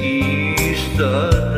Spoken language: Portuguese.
está